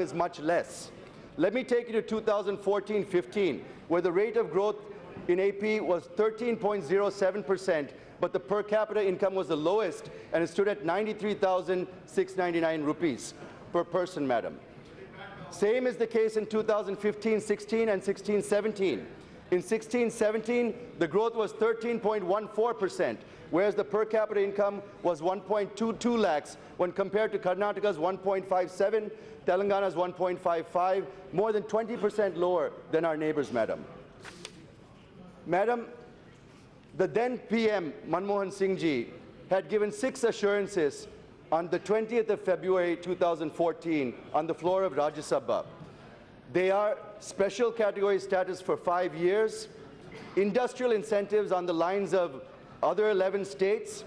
is much less. Let me take you to 2014-15, where the rate of growth in AP was 13.07%, but the per capita income was the lowest, and it stood at 93,699 rupees per person, madam. Same is the case in 2015-16 and 16-17. In 16-17, the growth was 13.14%, whereas the per capita income was 1.22 lakhs when compared to Karnataka's 1.57, Telangana's 1.55, more than 20% lower than our neighbors, madam. Madam, the then PM, Manmohan Singh ji, had given six assurances on the 20th of February 2014 on the floor of Rajya Sabha. They are special category status for five years, industrial incentives on the lines of other 11 states,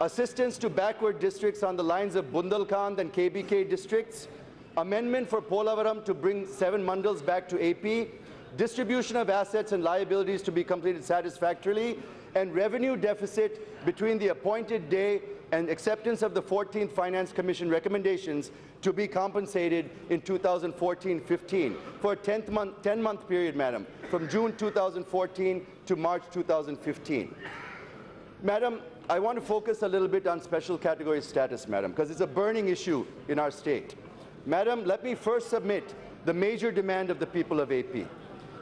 assistance to backward districts on the lines of Bundelkhand and KBK districts, amendment for Polavaram to bring seven mandals back to AP, distribution of assets and liabilities to be completed satisfactorily, and revenue deficit between the appointed day and acceptance of the 14th Finance Commission recommendations to be compensated in 2014-15 for a 10 month, 10 month period, madam, from June 2014 to March 2015. Madam, I want to focus a little bit on special category status, madam, because it's a burning issue in our state. Madam, let me first submit the major demand of the people of AP.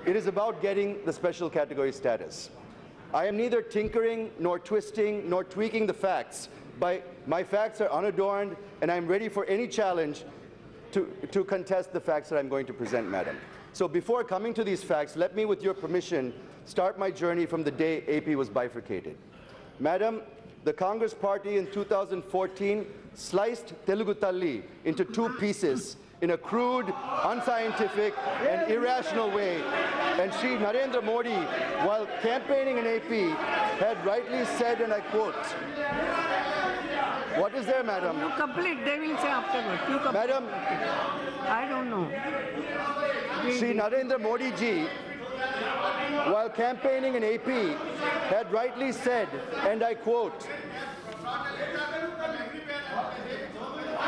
It is about getting the special category status. I am neither tinkering nor twisting nor tweaking the facts. By, my facts are unadorned, and I'm ready for any challenge to, to contest the facts that I'm going to present, madam. So before coming to these facts, let me, with your permission, start my journey from the day AP was bifurcated. Madam, the Congress party in 2014 sliced Telugu Talli into two pieces in a crude, unscientific, and irrational way. And she, Narendra Modi, while campaigning in AP, had rightly said, and I quote, what is there, madam? You complete, they will say afterwards. You complete. Madam, I don't know. Sri Narendra Modi ji, while campaigning in AP, had rightly said, and I quote,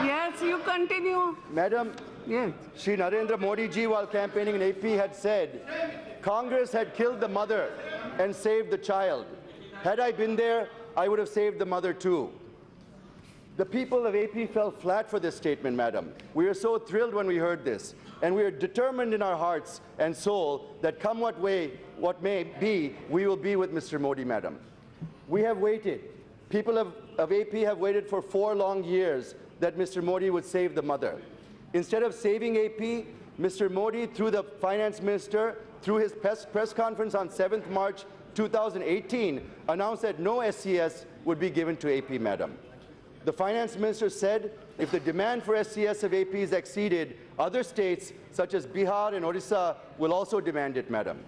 Yes, you continue. Madam, Yes. Sri Narendra Modi ji, while campaigning in AP, had said, Congress had killed the mother and saved the child. Had I been there, I would have saved the mother too. The people of AP fell flat for this statement, madam. We are so thrilled when we heard this, and we are determined in our hearts and soul that come what way, what may be, we will be with Mr. Modi, madam. We have waited. People of, of AP have waited for four long years that Mr. Modi would save the mother. Instead of saving AP, Mr. Modi, through the finance minister, through his press, conference on 7th March 2018, announced that no SCS would be given to AP, madam. The finance minister said if the demand for SCS of AP is exceeded, other states such as Bihar and Odisha will also demand it, madam.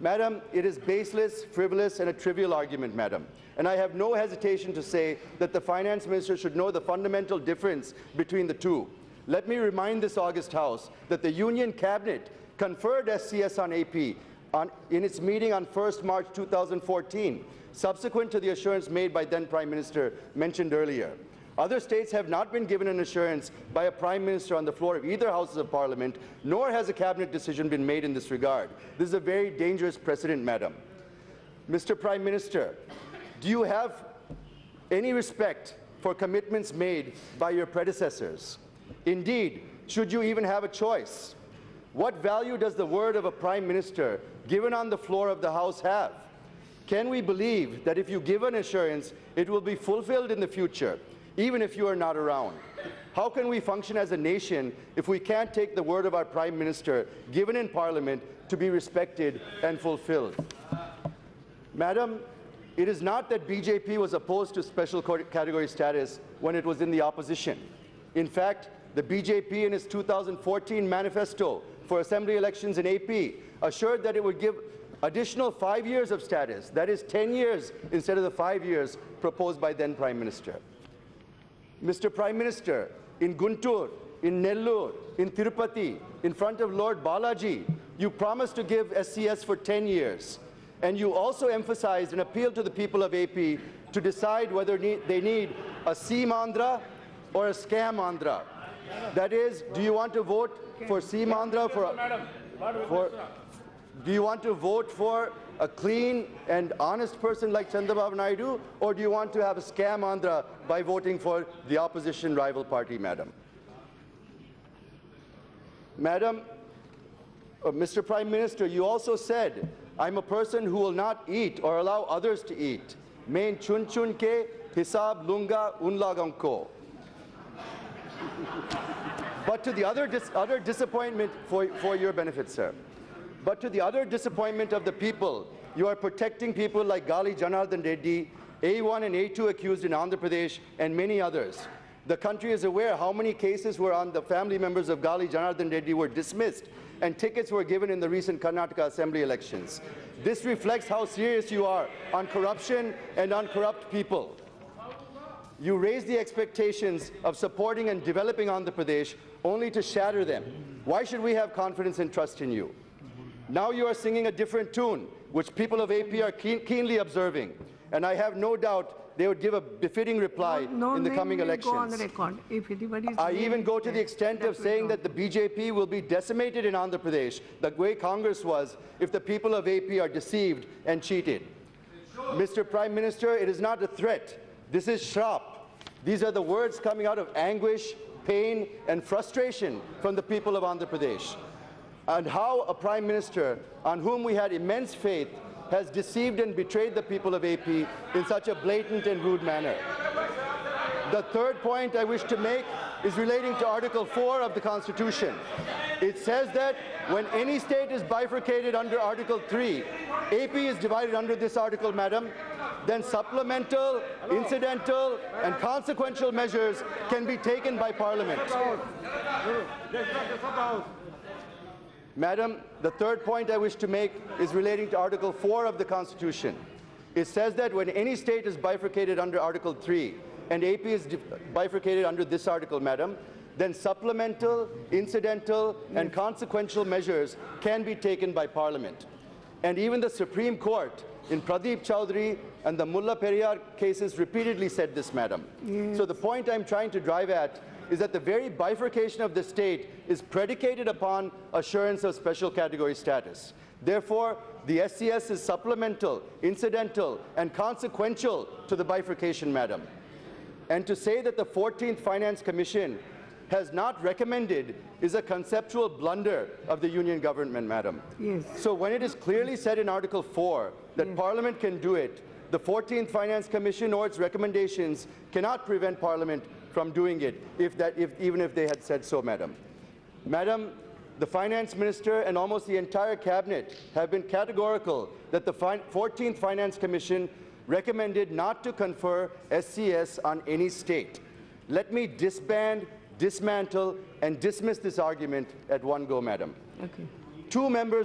Madam, it is baseless, frivolous, and a trivial argument, madam. And I have no hesitation to say that the finance minister should know the fundamental difference between the two. Let me remind this August House that the Union Cabinet conferred SCS on AP on, in its meeting on 1st March 2014, subsequent to the assurance made by then Prime Minister mentioned earlier. Other states have not been given an assurance by a Prime Minister on the floor of either Houses of Parliament, nor has a cabinet decision been made in this regard. This is a very dangerous precedent, madam. Mr. Prime Minister, do you have any respect for commitments made by your predecessors? Indeed, should you even have a choice? What value does the word of a Prime Minister given on the floor of the House have? Can we believe that if you give an assurance, it will be fulfilled in the future, even if you are not around? How can we function as a nation if we can't take the word of our Prime Minister given in Parliament to be respected and fulfilled? Madam, it is not that BJP was opposed to special category status when it was in the opposition. In fact, the BJP in its 2014 manifesto for assembly elections in AP assured that it would give additional five years of status, that is 10 years instead of the five years proposed by then Prime Minister. Mr. Prime Minister, in Guntur, in Nellore, in Tirupati, in front of Lord Balaji, you promised to give SCS for 10 years. And you also emphasized and appealed to the people of AP to decide whether they need a SEAM Andhra or a scam Andhra. That is, do you want to vote for Seemandhra for, for, do you want to vote for a clean and honest person like Chandrababu Naidu, or do you want to have a scam Andhra by voting for the opposition rival party, madam? Madam, uh, Mr. Prime Minister, you also said, I'm a person who will not eat or allow others to eat. Main chun chun ke hisab lunga un. But to the other, dis other disappointment for, for your benefit, sir. But to the other disappointment of the people, you are protecting people like Gali Janardhan Reddy, A1 and A2 accused in Andhra Pradesh, and many others. The country is aware how many cases were on the family members of Gali Janardhan Reddy were dismissed and tickets were given in the recent Karnataka Assembly elections. This reflects how serious you are on corruption and on corrupt people. You raise the expectations of supporting and developing Andhra Pradesh only to shatter them. Why should we have confidence and trust in you? Now you are singing a different tune, which people of AP are keen, keenly observing. And I have no doubt they would give a befitting reply No in the coming will go on the elections. record. If I even go to the extent of saying that the BJP will be decimated in Andhra Pradesh, the way Congress was, if the people of AP are deceived and cheated. Mr. Prime Minister, it is not a threat. This is shrap. These are the words coming out of anguish, pain, and frustration from the people of Andhra Pradesh. And how a Prime Minister on whom we had immense faith has deceived and betrayed the people of AP in such a blatant and rude manner. The third point I wish to make is relating to Article 4 of the Constitution. It says that when any state is bifurcated under Article 3, AP is divided under this article, madam, then supplemental, incidental, and consequential measures can be taken by Parliament. Madam, the third point I wish to make is relating to Article 4 of the Constitution. It says that when any state is bifurcated under Article 3, and AP is bifurcated under this article, madam, then supplemental, incidental, and consequential measures can be taken by Parliament. And even the Supreme Court in Pradeep Chowdhury and the Mullaperiyar cases repeatedly said this, madam. So the point I'm trying to drive at is that the very bifurcation of the state is predicated upon assurance of special category status. Therefore, the SCS is supplemental, incidental, and consequential to the bifurcation, madam. And to say that the 14th Finance Commission has not recommended is a conceptual blunder of the union government, madam. Yes. So when it is clearly said in Article 4 that Parliament can do it, the 14th Finance Commission or its recommendations cannot prevent Parliament from doing it, if that, if, even if they had said so, madam. Madam, the Finance Minister and almost the entire Cabinet have been categorical that the fin 14th Finance Commission recommended not to confer SCS on any state. Let me disband, dismantle, and dismiss this argument at one go, madam. Okay. Two members